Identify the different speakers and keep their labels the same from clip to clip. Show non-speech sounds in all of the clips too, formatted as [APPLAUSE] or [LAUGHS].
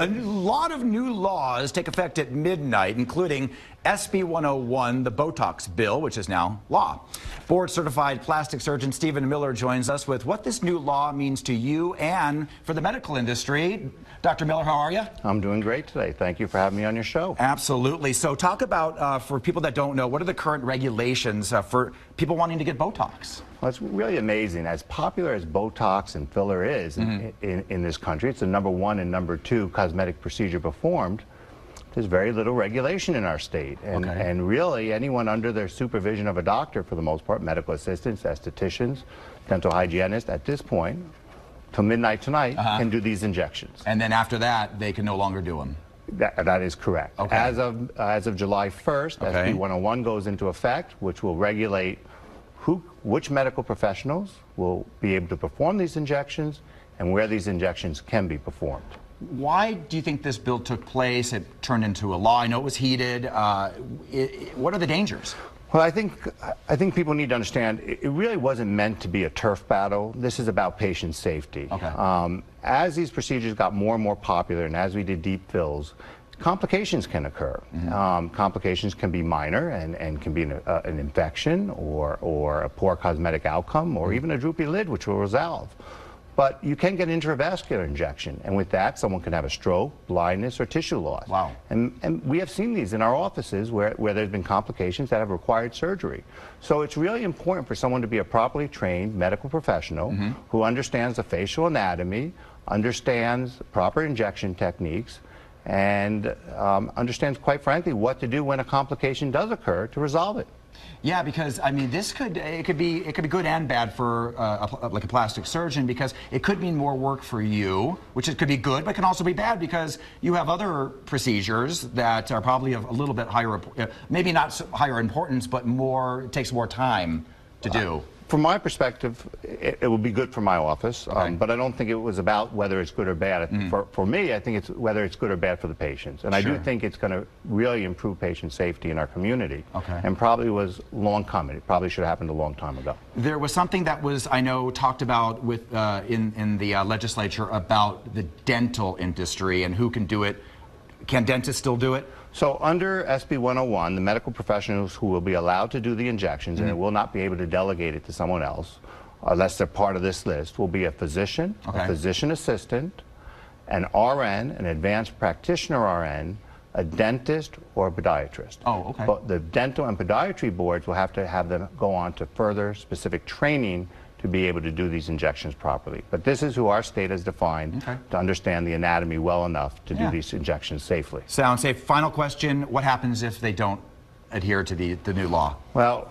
Speaker 1: A lot of new laws take effect at midnight, including SB 101, the Botox bill, which is now law. Board certified plastic surgeon Stephen Miller joins us with what this new law means to you and for the medical industry. Dr. Miller, how are you?
Speaker 2: I'm doing great today. Thank you for having me on your show.
Speaker 1: Absolutely. So, talk about, uh, for people that don't know, what are the current regulations uh, for people wanting to get Botox?
Speaker 2: Well, it's really amazing. As popular as Botox and filler is mm -hmm. in, in, in, this country, it's the number one and number two cosmetic procedure performed. There's very little regulation in our state. And, okay. and really, anyone under the supervision of a doctor, for the most part, medical assistants, estheticians, dental hygienists, at this point, till midnight tonight, uh -huh. can do these injections.
Speaker 1: And then after that, they can no longer do them.
Speaker 2: That, that is correct. Okay. As of as of July 1st, okay. SB 101 goes into effect, which will regulate who, which medical professionals will be able to perform these injections and where these injections can be performed.
Speaker 1: Why do you think this bill took place? It turned into a law. I know it was heated. Uh, it, it, what are the dangers?
Speaker 2: Well, I think I think people need to understand it, it, really wasn't meant to be a turf battle. This is about patient safety. Okay. Um, as these procedures got more and more popular, and as we did deep fills, complications can occur. Mm -hmm. um, complications can be minor and, and can be an, uh, an infection or, or a poor cosmetic outcome or mm -hmm. even a droopy lid, which will resolve. But you can get intravascular injection, and with that, someone can have a stroke, blindness, or tissue loss.
Speaker 1: Wow.
Speaker 2: And, and we have seen these in our offices where, where there's been complications that have required surgery. So it's really important for someone to be a properly trained medical professional mm -hmm. who understands the facial anatomy, understands proper injection techniques, and um, understands, quite frankly, what to do when a complication does occur to resolve it.
Speaker 1: Yeah, because I mean, this could it could be it could be good and bad for uh, a, like a plastic surgeon because it could mean more work for you, which it could be good, but can also be bad because you have other procedures that are probably of a little bit higher, uh, maybe not higher importance, but more takes more time to do. Uh,
Speaker 2: from my perspective, it, it would be good for my office, okay. um, but I don't think it was about whether it's good or bad. Mm. For, for me, I think it's whether it's good or bad for the patients. And sure. I do think it's going to really improve patient safety in our community. Okay. And probably was long coming. It probably should have happened a long time ago.
Speaker 1: There was something that was, I know, talked about with uh, in, in the uh, legislature about the dental industry and who can do it. Can dentists still do it?
Speaker 2: So under SB 101, the medical professionals who will be allowed to do the injections, mm -hmm. and it will not be able to delegate it to someone else, unless they're part of this list, will be a physician, okay. a physician assistant, an RN, an advanced practitioner RN, a dentist, or a podiatrist.
Speaker 1: Oh, okay.
Speaker 2: But the dental and podiatry boards will have to have them go on to further specific training to be able to do these injections properly. But this is who our state has defined okay. to understand the anatomy well enough to yeah. do these injections safely.
Speaker 1: Sound safe. Final question, what happens if they don't adhere to the, the new law?
Speaker 2: Well,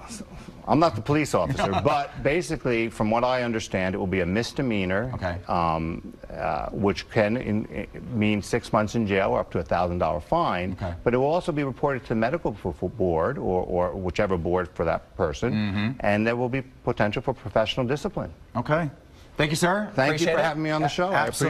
Speaker 2: I'm not the police officer, [LAUGHS] but basically, from what I understand, it will be a misdemeanor, okay. um, uh, which can in, in, mean six months in jail or up to a $1,000 fine. Okay. But it will also be reported to the medical board or, or whichever board for that person, mm -hmm. and there will be potential for professional discipline.
Speaker 1: Okay. Thank you, sir.
Speaker 2: Thank Appreciate you for it. having me on the show. Absolutely.